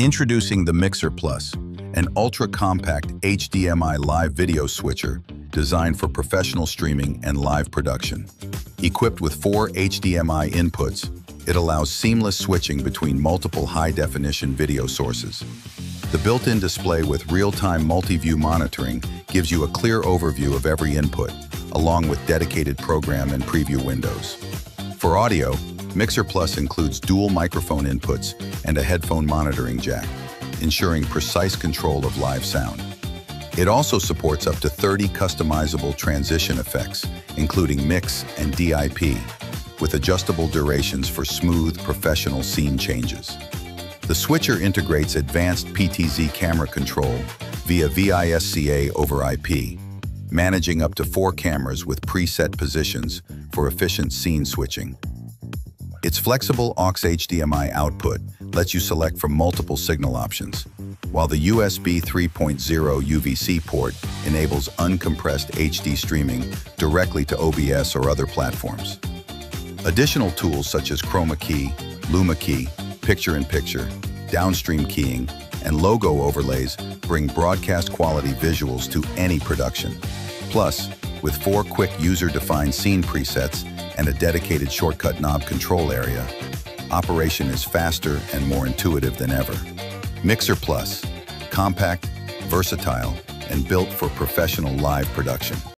Introducing the Mixer Plus, an ultra-compact HDMI live video switcher designed for professional streaming and live production. Equipped with four HDMI inputs, it allows seamless switching between multiple high-definition video sources. The built-in display with real-time multi-view monitoring gives you a clear overview of every input, along with dedicated program and preview windows. For audio, Mixer Plus includes dual microphone inputs and a headphone monitoring jack, ensuring precise control of live sound. It also supports up to 30 customizable transition effects, including mix and DIP, with adjustable durations for smooth, professional scene changes. The switcher integrates advanced PTZ camera control via VISCA over IP, managing up to four cameras with preset positions for efficient scene switching. Its flexible aux HDMI output lets you select from multiple signal options, while the USB 3.0 UVC port enables uncompressed HD streaming directly to OBS or other platforms. Additional tools such as Chroma Key, Luma Key, Picture-in-Picture, downstream keying, and logo overlays bring broadcast quality visuals to any production. Plus, with four quick user-defined scene presets and a dedicated shortcut knob control area, operation is faster and more intuitive than ever. Mixer Plus, compact, versatile, and built for professional live production.